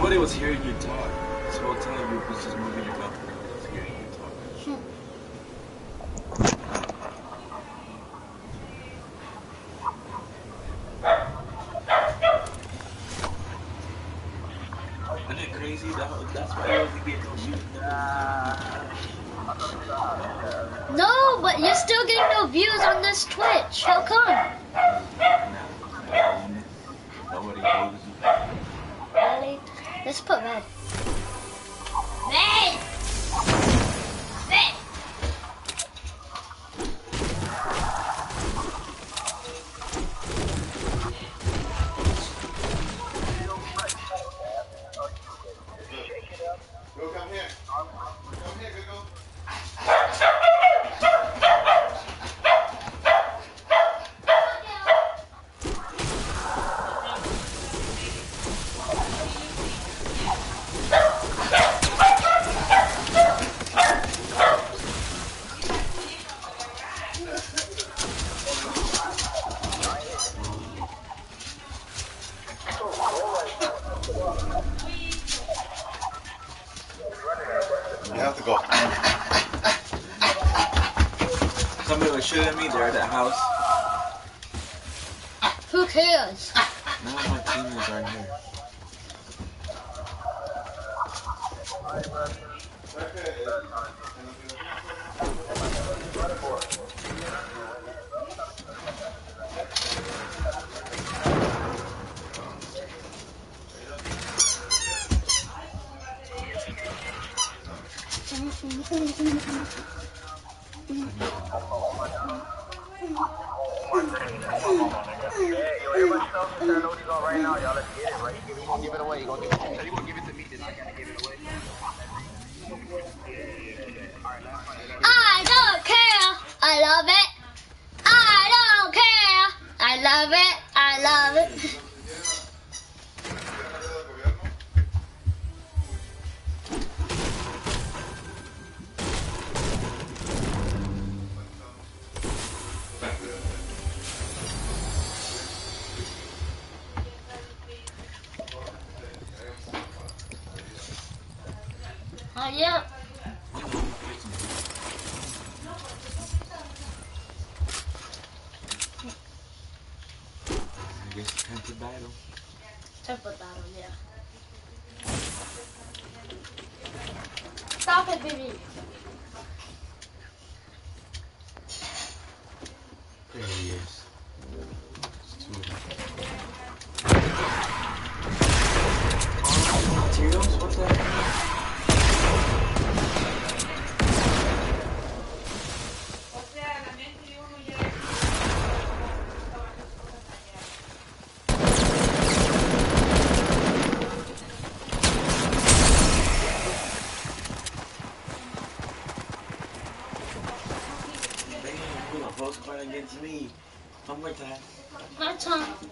Nobody was hearing you talk this whole time. You was just moving your mouth.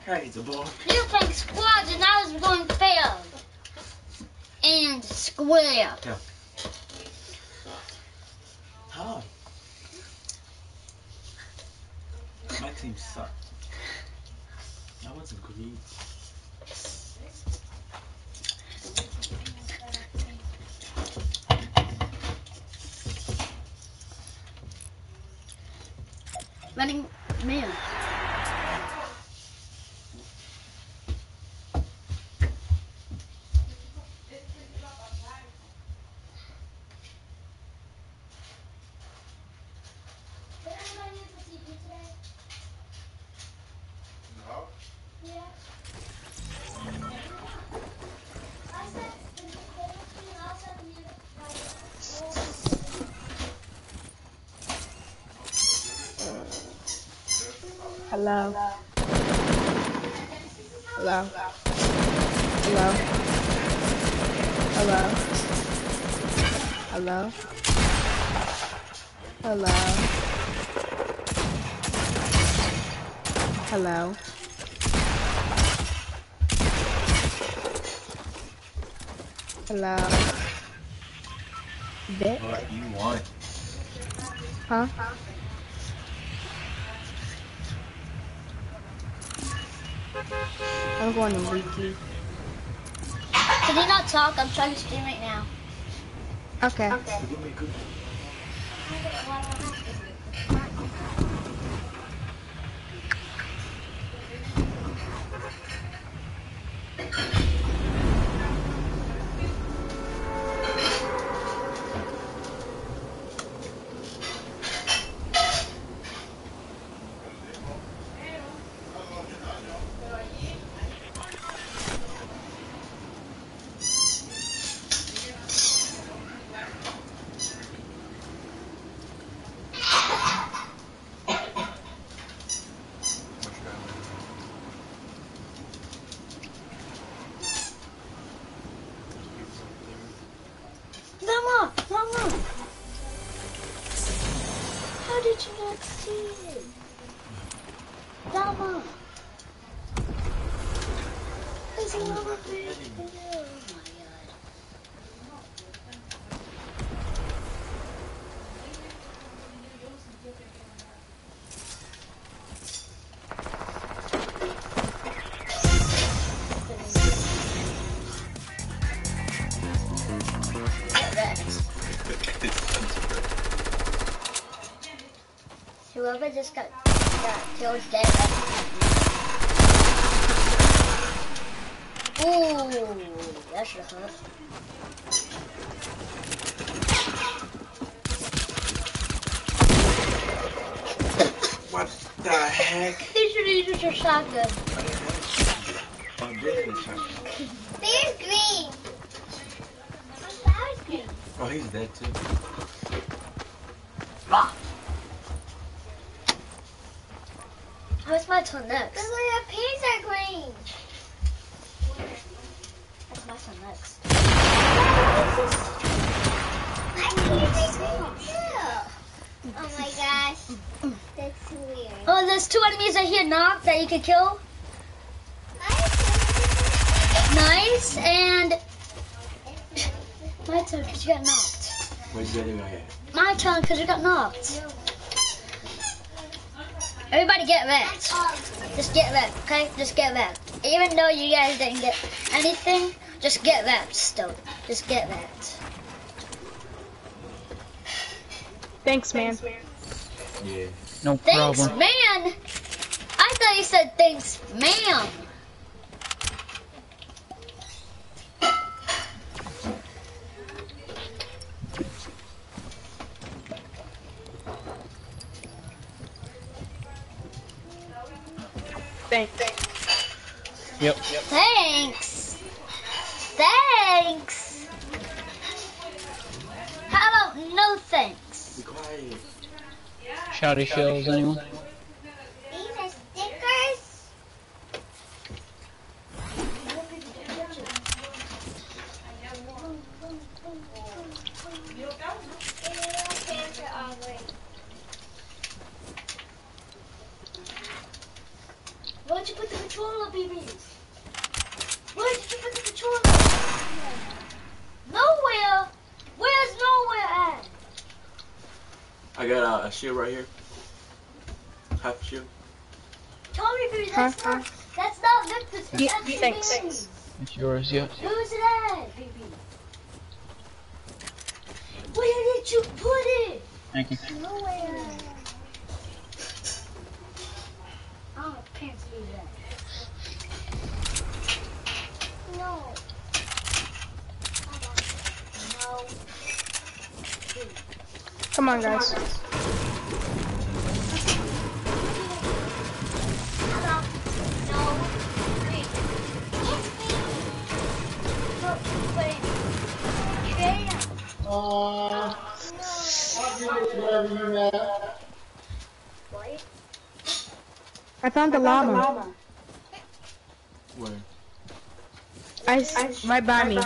Hey, the ball. You think squads and I was going fail. And square. Yeah. Hi. My team sucked. I wasn't great. Running man. Hello. Hello. Hello. Hello. Hello. Hello. Hello. Hello. Bit. What you want? Huh? I'm going to weekly. Can you not talk? I'm trying to stream right now. Okay. Give me a cookie. Mama, Mama. How did you not see it? Mama. There's a killed dead. Ooh, that should hurt. What the heck? They should have used your shotgun. This is shot. There's green. Green. Oh, he's dead too. What's my turn next? Because my pants are green. That's my turn next. Oh my gosh. That's weird. Oh, there's two enemies right here, knocked that you can kill. Nice, and my turn because you got knocked. Where's the other guy at? My turn because you got knocked. Everybody get wrecked. Just get wrecked, okay? Just get wrecked. Even though you guys didn't get anything, just get wrecked still. Just get wrecked. Thanks, man. Yeah. No Thanks, problem. man. I thought you said thanks, ma'am. Thanks. Yep. Thanks. Thanks. How about no thanks? Be quiet. Shotty shells, anyone? These are stickers. Where'd you put the controller, BBs? Where did you put the controller? Nowhere. Where's nowhere at? I got uh, a shield right here. Half shield. Tommy, baby, that's Huh? not. That's not Victor's. Yeah, that's thanks. BB's. It's yours, yeah. Who's it at, baby? Where did you put it? Thank you. Nowhere. Oh, pants do that. No. No. Come on, guys. How about no green? Look, wait. Yeah. Right? I found the llama. Where? I, s- right by me.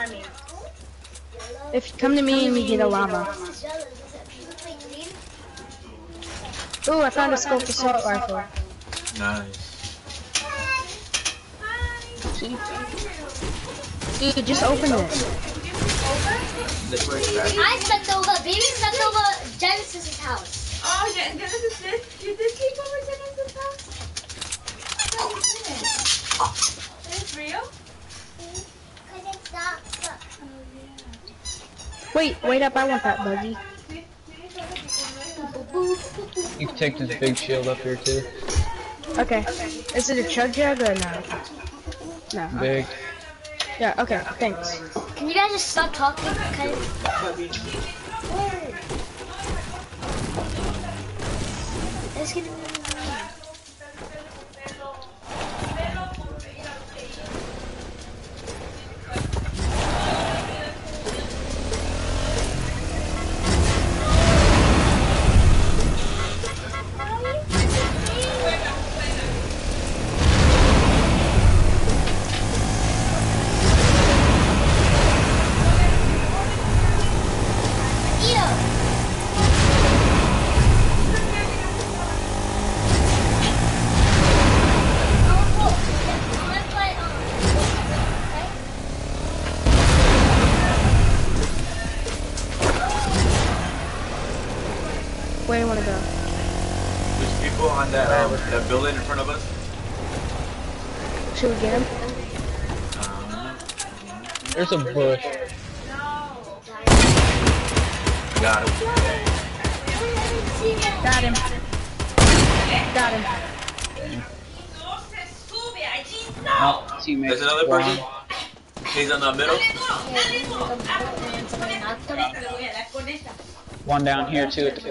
If you come to me and we get a llama. Ooh, I found a scope assault rifle. Nice. See? Dude, just open it. That's where it's at. I sent over, baby sent over Genesis's house. Oh, yeah, Genesis did. You did take over Genesis house? Wait, wait up, I want that buggy. You can take this big shield up here too. Okay. Is it a chug jug or no? No. okay. Big. Yeah, okay, thanks. Can you guys just stop talking? Okay. Let's get Where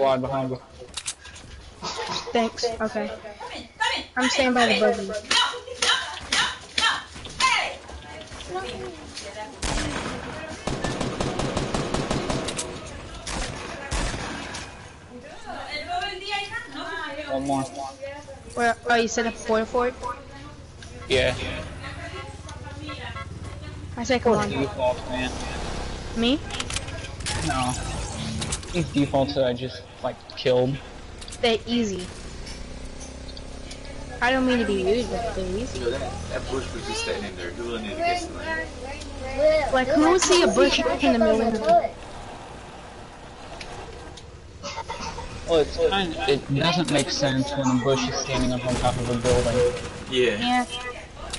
here too at the quad behind you. Thanks. Okay. I'm staying by the buggy. One more. Where? Oh, you set up a point for it? Yeah. I say come on. Default, man. Me? No. These defaults that I just like killed. They're easy. I don't mean to be rude, but they're easy. Yo, that, that bush was just standing there. He really need to get somebody. Like, who would see a bush in the middle of the Well, it's kind. It doesn't make sense when a bush is standing up on top of a building. Yeah. Yeah.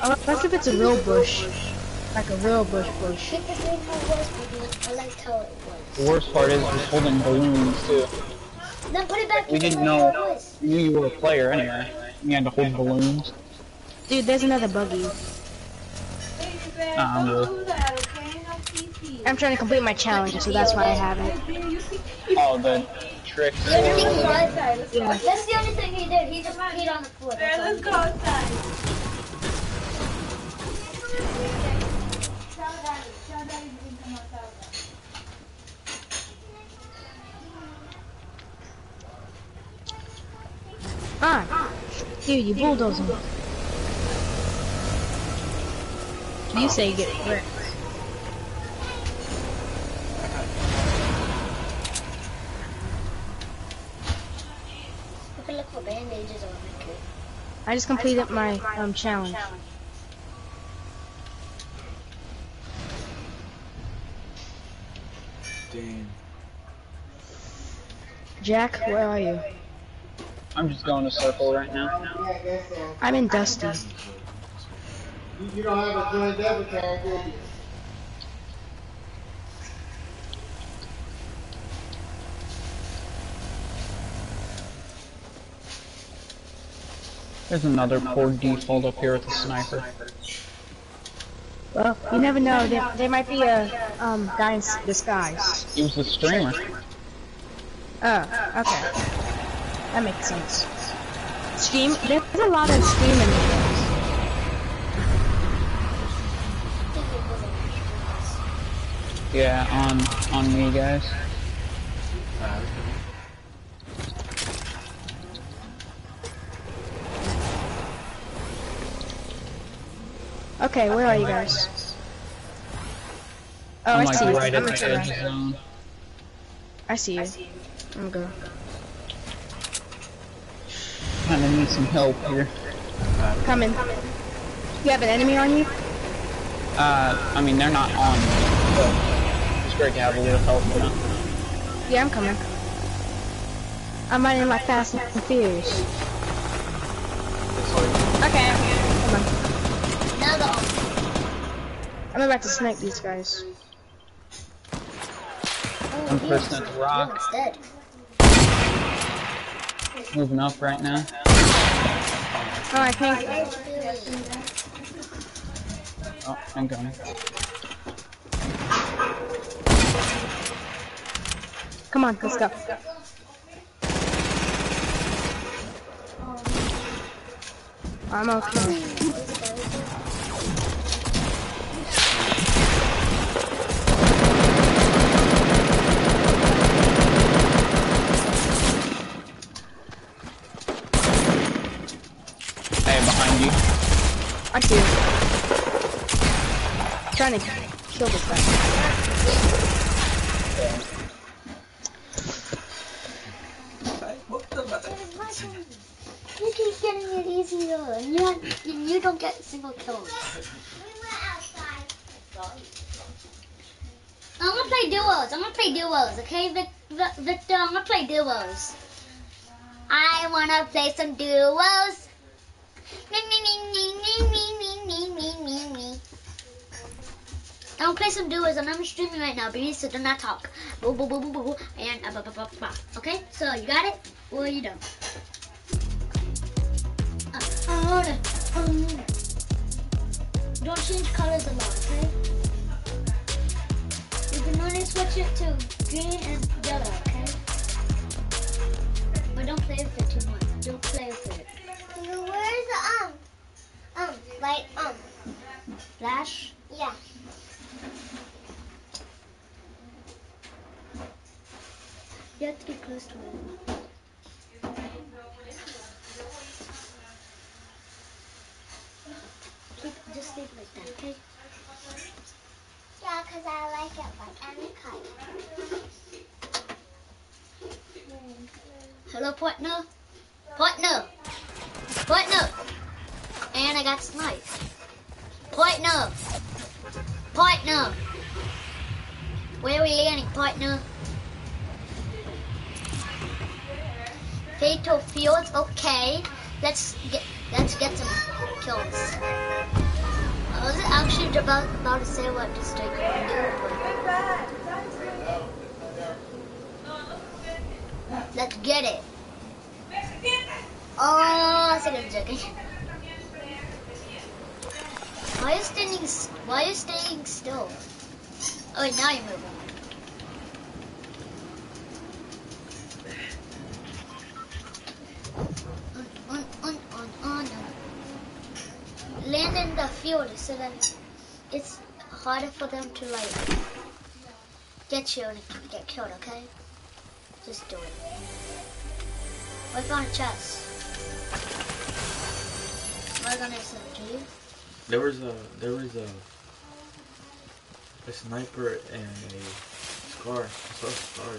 Oh, Unless if it's a real bush. Like a real bush bush. I liked how it was. The worst part is just holding balloons too. Then put it back We didn't know. We knew you were a player anyway. You had to hold balloons. Dude, there's another buggy. Nah, I'm good. I'm trying to complete my challenge, so that's why I have it. Oh, the trick. The only thing he does, Yeah. that's the only thing he did. He just peed on the floor. That's all he did. outside. Ah, dude, you bulldozing. You say get wrecked. We can look for bandages or make it. I just completed my um challenge. Damn. Jack, where are you? I'm just going a circle right now. Yeah, I guess so. I'm in Dusty. You, you don't have a joint debit card, do you? There's another poor default up here with the sniper. Well, you never know. There, there might be a um guy in disguise. He was the streamer. Oh, okay. That makes sense. Stream. There's a lot of streaming. videos. Yeah, on on me, guys. Okay, where are you guys? Oh, I'm I like see you. right I'm at at the edge zone. I see you. I'm good. Kinda need some help here. Coming. You have an enemy on you? Uh, I mean, they're not on me, but it's great to have a little help, you know? Yeah, I'm coming. I'm running like fast and furious. Okay, I'm here. Come on. Another. I'm about to snipe these guys. I'm pressing one's- at the rock. he one's dead. Moving up right now. Oh, I think. Oh, I'm going. Come on, let's go. I'm okay. I see you. Trying to kill this guy. You keep getting it easier, and you, you don't get single kills. I'm gonna play duos. I'm gonna play duos, okay, Vic, Vic, Victor? I'm gonna play duos. I wanna play some duos. Me, me, me, me, me, me, me, me, me, me, me. I'm gonna play some duos, and I'm streaming right now, baby, so do not talk. Boo, boo, boo, boo, boo, boo, and uh, blah, blah, blah. Okay, so you got it, or you don't? Uh, uh, um, don't change colors a lot, okay? You can only switch it to green and yellow, okay? But don't play with it too much. Don't play with it. Where's the um um like um Flash. yeah. You have to get close to it. Keep, just leave it like that, okay? Yeah, 'cause I like it like any color. Hello, partner. Partner. Partner. And I got sniped. Partner. Partner. Where are we landing, partner? Fatal Fields. Okay. Let's get let's get some kills. I was actually about about to say what to going do, let's get it. Oh, second joking. Why are you standing? Why are you staying still? Oh, wait, now you're moving. Field so then it's harder for them to like get you and get killed. Okay, just do it. I found a chest. What gonna SMG? There was a there was a a sniper and a scar. I saw a scar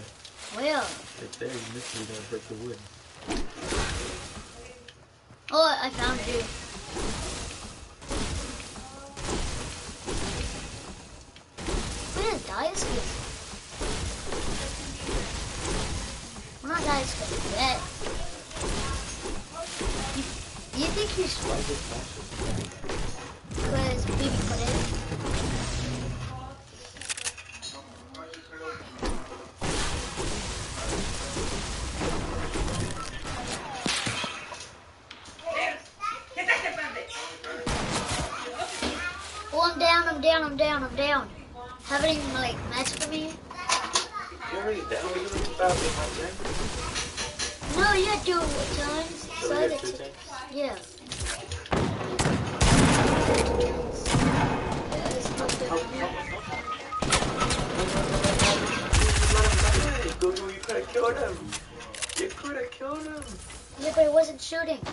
Where? right there. You missed. You gotta break the wood. Oh, I found you. Where's Diaskin? We're not Diaskin yet. You, you think he's Why is it flashing? because baby put it? Oh, I'm down, I'm down, I'm down, I'm down. Have any like match for me? You. You already about tank. No, you do times. So So yeah. You could have killed him. You could have killed him. Yeah, but wasn't shooting. It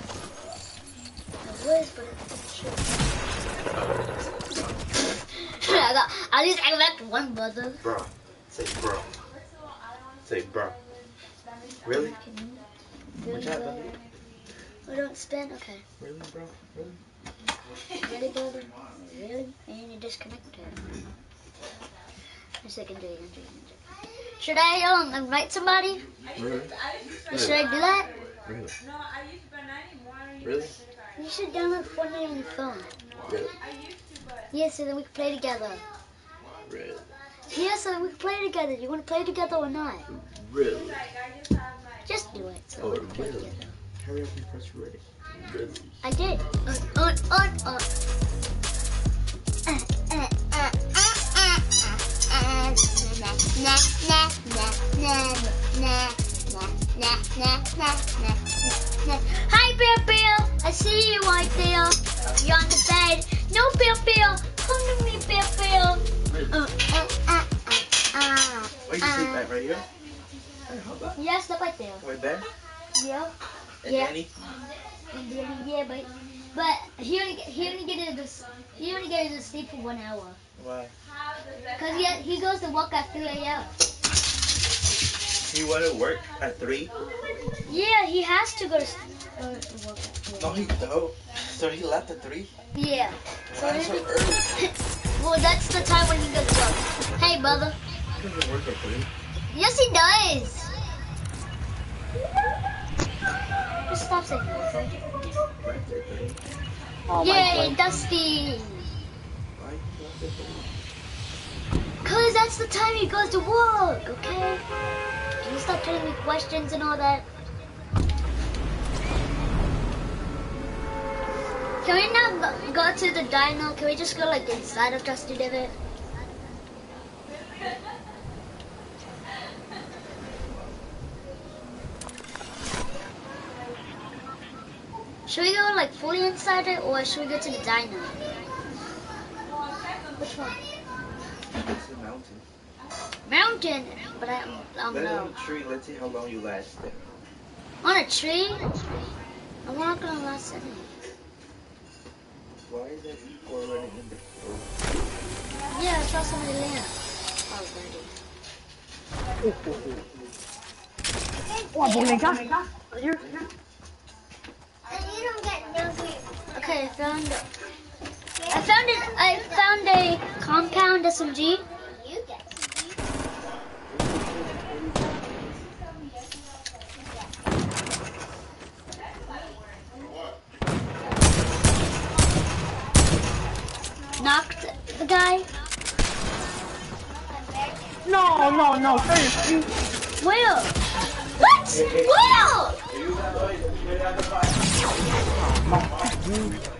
was, but it didn't. I got, at least I left one brother. Bro. Say bro. Say bro. Really? Really, What's that, brother? Oh, don't spin? Okay. Really, bro? Really? Really, brother? Really? And you disconnected. A second, Jay, Jay, Jay. Should I um invite somebody? Really? Should I do that? Really? Really? You should download Fortnite on your phone. Really? Yeah, so then we can play together. Really? Yeah, so then we can play together. You want to play together or not? Really? Just do it. So oh, we can play really? together. Hurry up and press ready. Really? I did. Uh, uh, uh, uh. Hi, Bear Bear! I see you right there. You're on the bed. No, Bear Bear. Come to me, Bear. Really? Uh, uh, uh, uh, uh. Where you sleep at? Right here? Hey, how about Yeah, stop right there. right there? Yeah. And Yeah. Danny? And then, yeah, but but he only get- he only get to he only get to sleep for one hour. Why? Cause he he goes to work at 3 a.m. He went to work at 3? Yeah, he has to go to, s- go to work at 3. No, he don't. So he left at 3? Yeah. So Why so early? well, that's the time when he goes to work. Hey, brother. He doesn't work at 3. Yes, he does. Just stop saying that. okay? Right at 3. Oh Yay. Dusty. Why he left at 3? Cause that's the time he goes to work, okay? Can you stop telling me questions and all that? Can we not go- to the dino? Can we just go like inside of Dusty Divot? Should we go like fully inside it or should we go to the dino? Which one? It's mountain. Mountain, but I, um, I don't Let know. on a tree. Let's see how long you last there. On a tree? I'm not gonna last any. Why is that E4 in the floor? Yeah, I saw somebody land already. Wow, Boneka. You're, And you don't get no green. Okay, I found it. I found it. I found a compound SMG. You get Knocked the guy. no, no, no, seriously. Where? What? Where?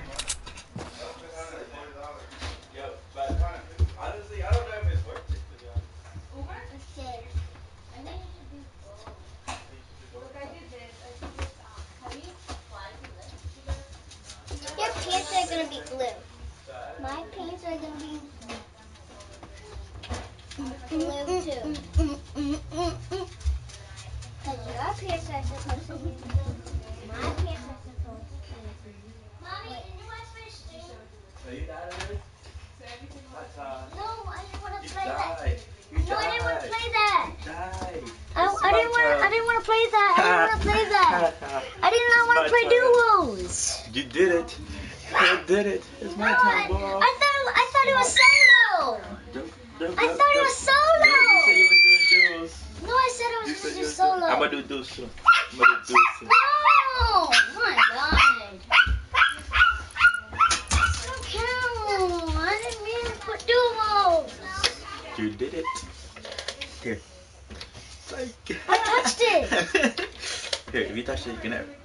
My turn. duos. You did it. You did it. It's my I, turn, boy. I thought I thought it was solo. I thought it was solo. You said you were doing duels. No, I said I was going to do solo. I'm gonna do too. I'm gonna do duels too. No, oh my God. Don't. I didn't mean to put duos. You did it. Here. Like- I touched it. Here, if you touch it, you can have it.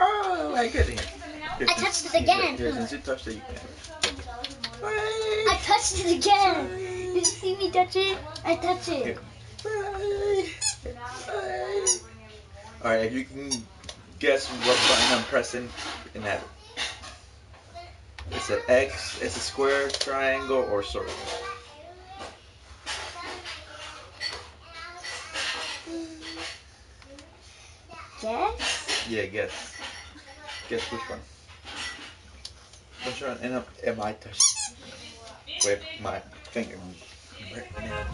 Oh my goodness. Here, I since- touched it here, again. Since you touched it, you can. I touched it again. Did you see me touch it? I touched it. Alright, if you can guess what button I'm pressing, you can have it. It's an X, it's a square, triangle, or circle. Yes. Yeah, guess. Guess which one. I'm trying to end up in my touch with my finger right now.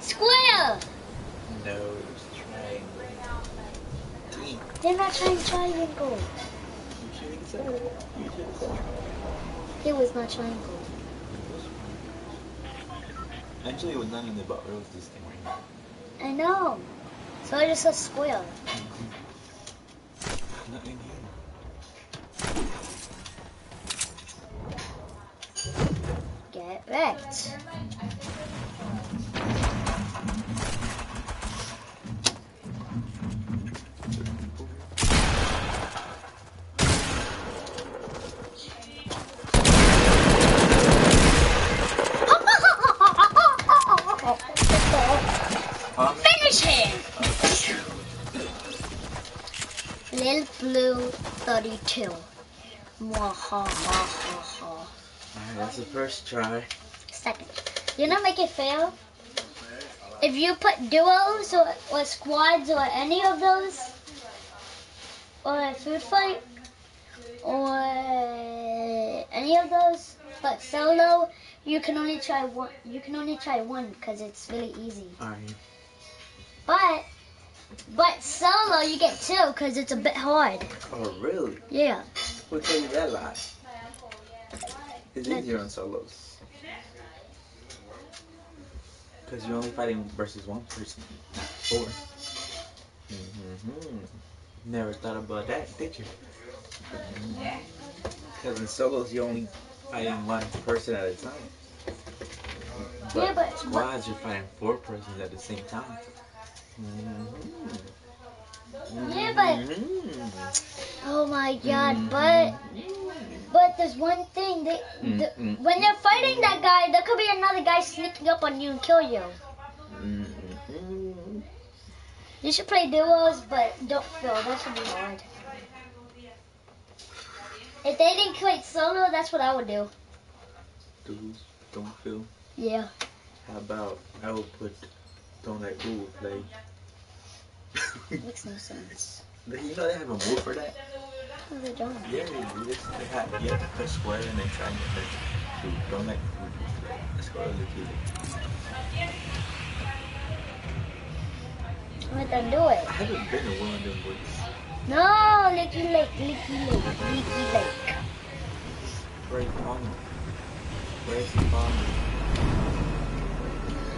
Square! No, it was a triangle. They're not trying triangle it. You should have said it. It was not triangle. Actually, it was not even about rose this thing right now. I know. So I just said square. Not in here. Get wrecked. 32. Mwahahaha. Alright, that's the first try. Second. You know make it fail? If you put duos or, or squads or any of those, or a food fight, or any of those, but solo, you can only try one. You can only try one because it's really easy. Alright. But but solo, you get two because it's a bit hard. Oh, really? Yeah. Who told you that lie? It's easier on solos. Because you're only fighting versus one person, not 4 Mm-hmm. Never thought about that, did you? Because in solos, you're only fighting one person at a time. Yeah, but- squads, you're fighting four persons at the same time. Yeah, but oh my god, but but there's one thing that the, Mm, mm. when you're fighting that guy, there could be another guy sneaking up on you and kill you. Mhm. You should play duos, but don't feel that should be hard. If they didn't create solo, that's what I would do. Dudes, don't feel. Yeah. How about I will put don't let Google play. Makes no sense. you know they have a move for that? No, they don't. Yeah, they do this. They have you have to press square and then try and press. Don't Google play. Let's go to the key. Let them do it. I haven't been to one of them books. No, Licky Lake, Licky Lake, Leaky Lake. Where are you falling? Where is he falling?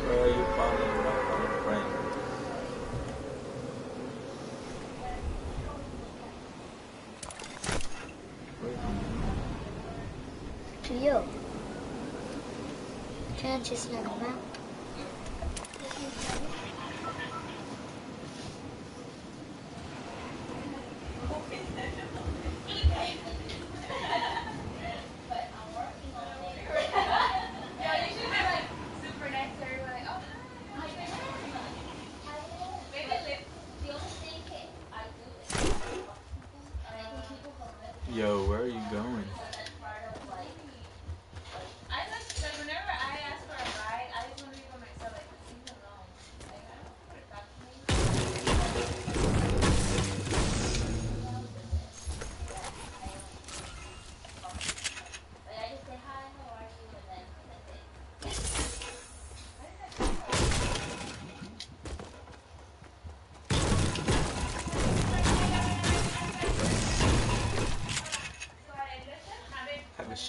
Where are you following my phone friend? Where To you. Can't you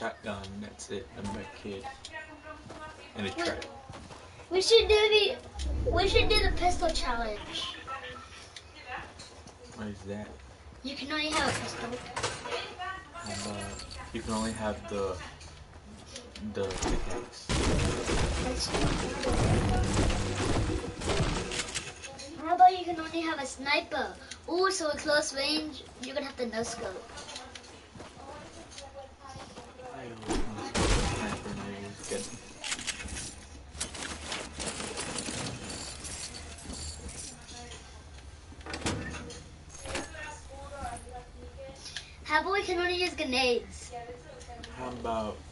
shotgun, that's it. I'm A kid. And a trap. We should do the we should do the pistol challenge. What is that? You can only have a pistol. How uh, about you can only have the the pickaxe. How about you can only have a sniper? Ooh, so at close range, you're gonna have to no scope.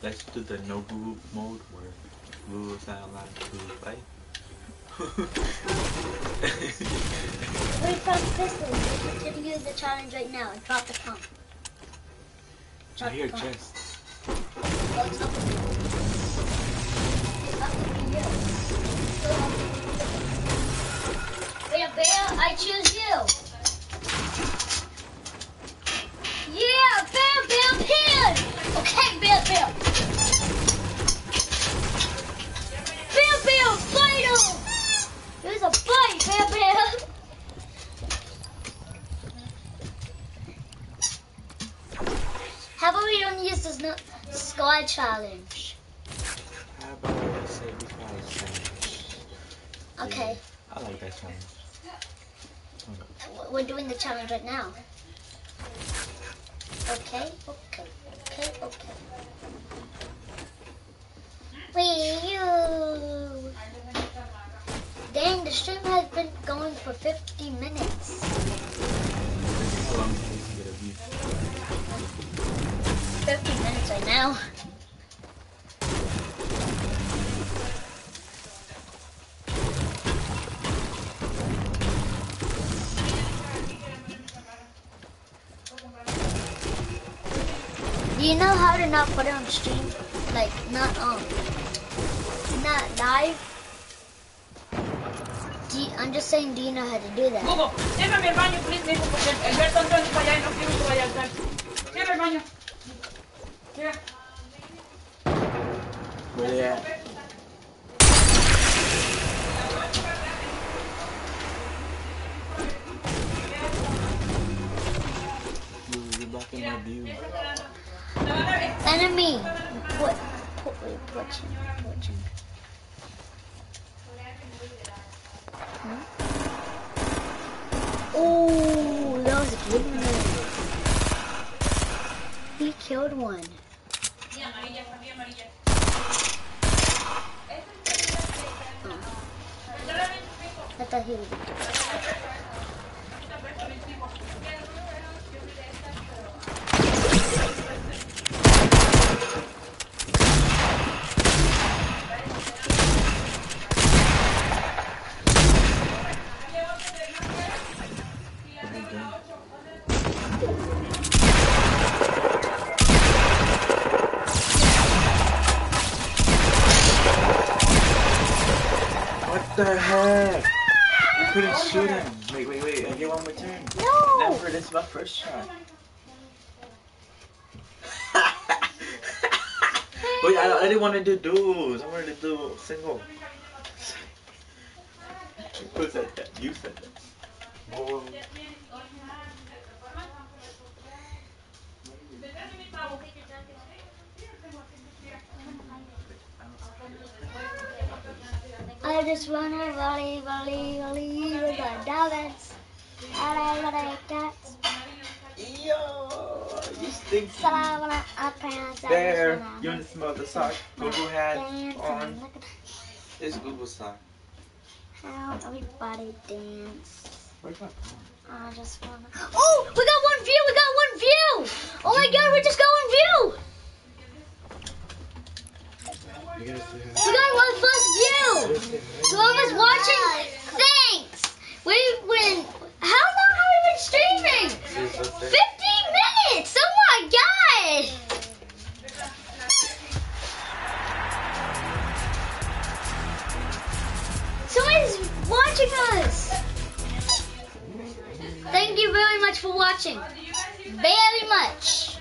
Let's do the no group mode where rules are allowed to play. we found pistols. We could use the challenge right now. and Drop the pump. Drop I hear chests. Oh, bear. I choose you. Yeah, bear, bear, pan. Okay, bear, bear. How about we don't use this no- sky challenge? How about I say we call it challenge? Okay, I like that challenge. w- we're doing the challenge right now. Okay, okay, okay, okay. Wee you. Dang, the stream has been going for 50 minutes. 50 minutes right now. Do you know how to not put it on stream? Like, not on. Not live? I'm just saying, do you know how to do that? Hugo, llévame al baño, please, mijo, porque Alberto Antonio está allá y no quiero que vaya a estar. Cierra el baño. Where they at? Ooh, You're blocking my view. Enemy! What? What? Wait, watching. Watching. Hmm? Oh, that was a good one. He killed one. Oh. I thought he was. The heck? I couldn't shoot him. Wait, wait, wait. I get one more turn. No! Never. This is my first shot. Wait, I, I didn't want to do duels. I wanted to do single. Who said that? You said that. Whoa. I just wanna volley, volley, volley with the dolphins. I what cats. Yo, you stink. So I wanna up. There, you want to smell the sock Google had on? and look at It's Google sock. how everybody dance. Where's my phone? I just wanna. Oh, we got one view. We got one view. Oh my God, we just got one view. You got one plus We got one first view. Whoever's watching, thanks. We when how long have we been streaming? hi. 15 minutes! Oh my god! Someone's watching us! Thank you very much for watching. Very much.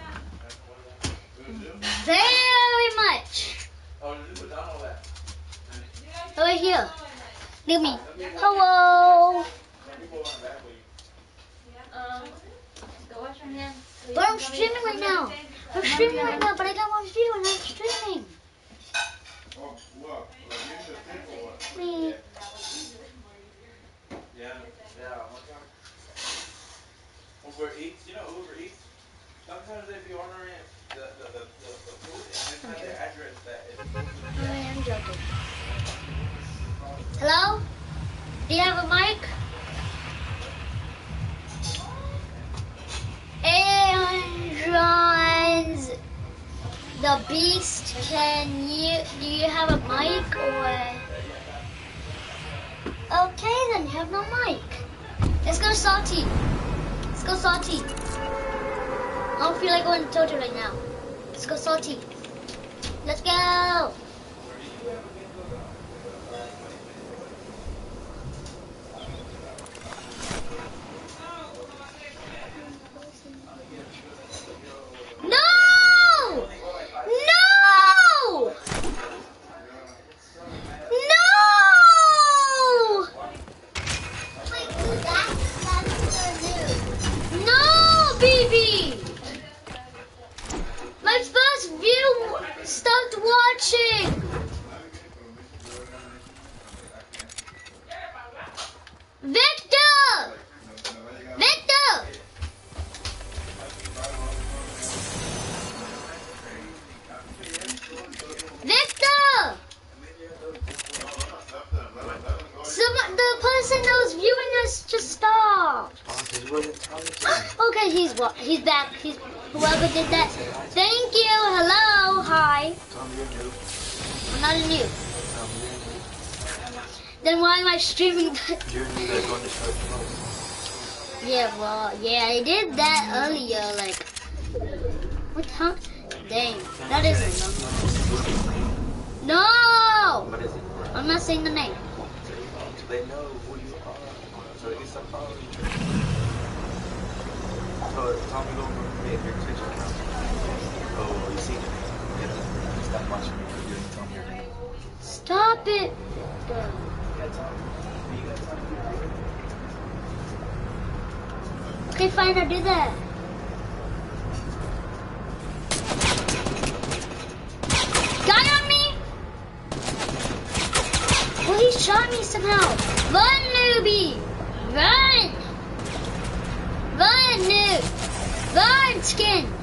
Very much. Over here. Look at me. Hello. But I'm streaming right now. I'm streaming right now, but I got one view and I'm streaming. Me. Yeah, yeah. Uber Eats, you know Uber Eats? Sometimes if you're ordering the, the, the, the, the food and it's not the address that is I am joking. Hello? Do you have a mic? Androns, the Beast, can you, do you have a mic or? Okay, then you have no mic. Let's go salty. Let's go salty. I don't feel like going to Toto right now. Let's go salty. Let's go. He's back. He's whoever did that. Thank you. Hello. Hi. I'm not a new. Then why am I streaming? Tomorrow. yeah. Well, yeah, I did that earlier. Like, what time? Dang. That is no. I'm not saying the name. They know who you are. So. So Tom, you don't create your Twitch account. Oh, you see. Yeah, stop watching me because you didn't tell me your name. Stop it. Got got? Okay, fine. I'll do that. Guy on me. Well, he shot me somehow. Run, newbie. Run. Run, noob. Skin.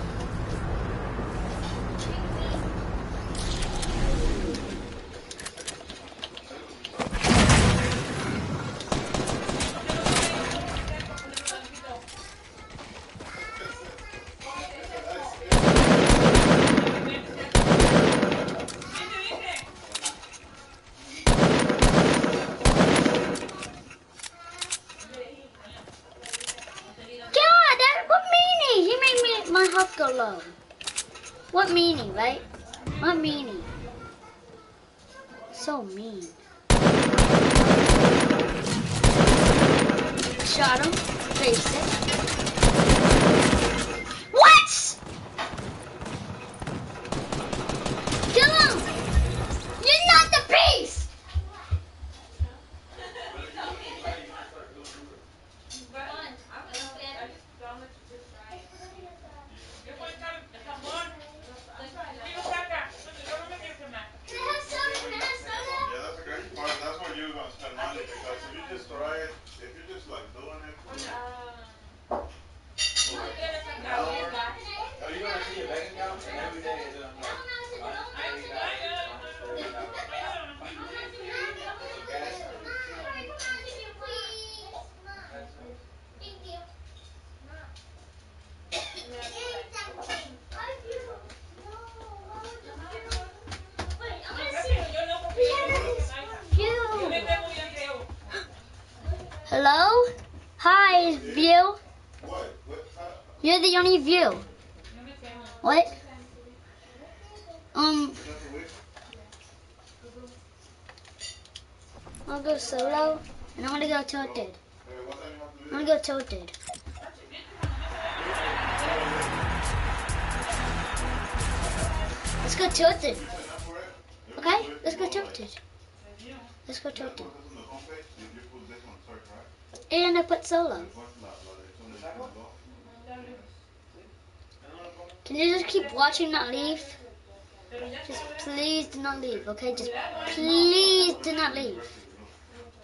Only view. What? Um? I'll go solo, and I'm gonna go tilted. You I'm gonna go tilted. Let's go tilted. Okay? Let's go tilted. Let's go tilted. You you? And I put solo. Can you just keep watching, not leave? Just please do not leave, okay? Just please do not leave.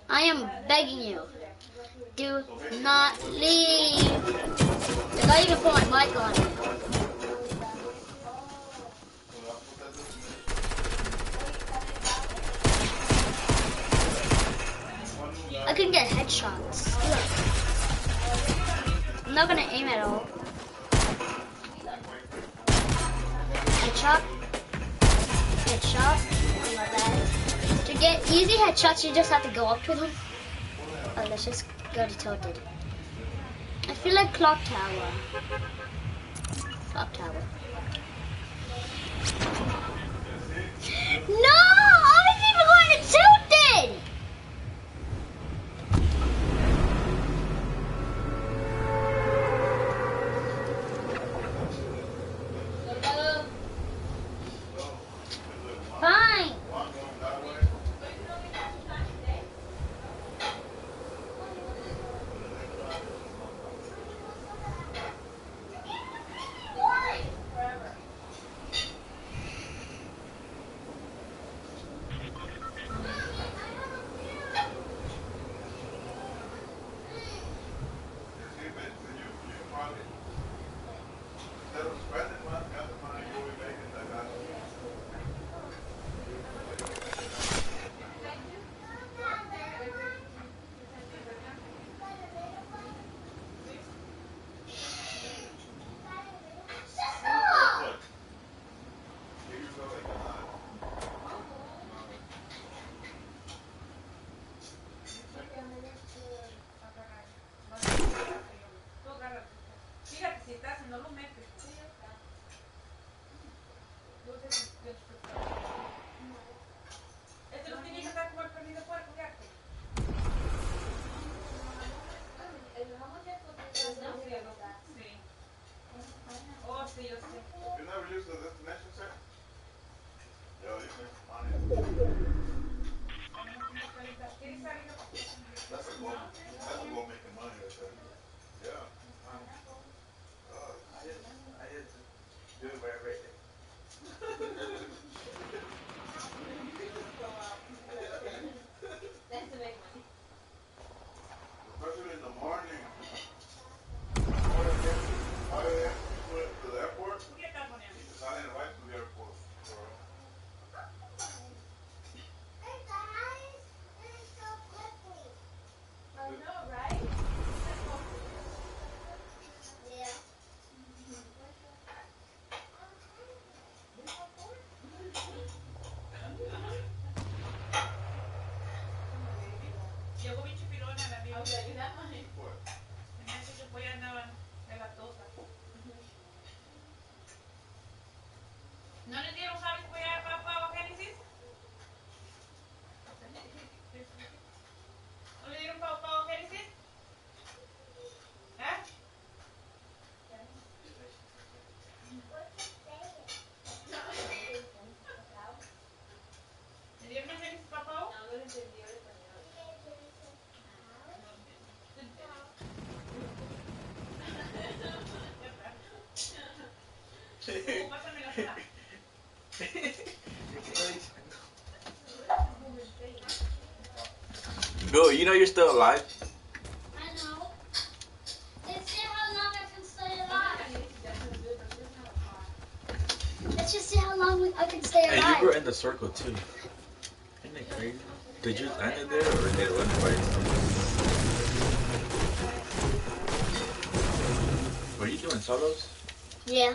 I am begging you. Do not leave. Like I even put my mic on. Headshot. Headshot. Oh bad. To get easy headshots, you just have to go up to them. Oh, let's just go to tilted. I feel like clock tower. Clock tower. No! You know you're still alive? I know. Let's see how long I can stay alive. Let's just see how long we, I can stay Hey, alive. you were in the circle too. Isn't it crazy? Did you land it there or did it run by yourself? Were you doing solos? Yeah.